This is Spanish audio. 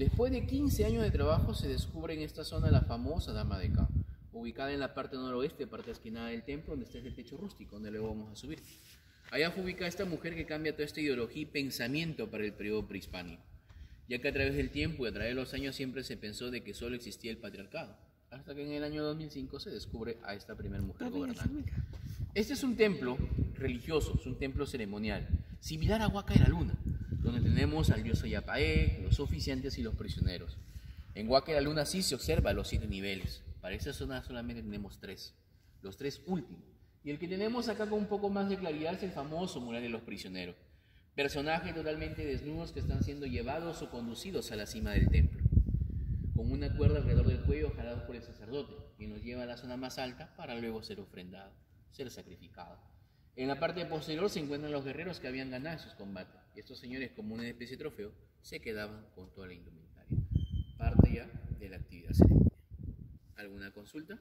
Después de 15 años de trabajo se descubre en esta zona la famosa Dama de Ca, ubicada en la parte noroeste, parte esquinada del templo, donde está el techo rústico, donde luego vamos a subir. Allá fue ubicada esta mujer que cambia toda esta ideología y pensamiento para el periodo prehispánico, ya que a través del tiempo y a través de los años siempre se pensó de que solo existía el patriarcado, hasta que en el año 2005 se descubre a esta primera mujer gobernante. Este es un templo religioso, es un templo ceremonial, similar a Huaca de la Luna, donde tenemos al dios Ayapaé, los oficiantes y los prisioneros. En Huaca la Luna sí se observa los siete niveles, para esta zona solamente tenemos tres, los tres últimos. Y el que tenemos acá con un poco más de claridad es el famoso mural de los prisioneros, personajes totalmente desnudos que están siendo llevados o conducidos a la cima del templo, con una cuerda alrededor del cuello jalados por el sacerdote, que nos lleva a la zona más alta para luego ser ofrendado, ser sacrificado. En la parte posterior se encuentran los guerreros que habían ganado esos combates, y estos señores, como una especie de trofeo, se quedaban con toda la indumentaria. Parte ya de la actividad ceremonial. ¿Alguna consulta?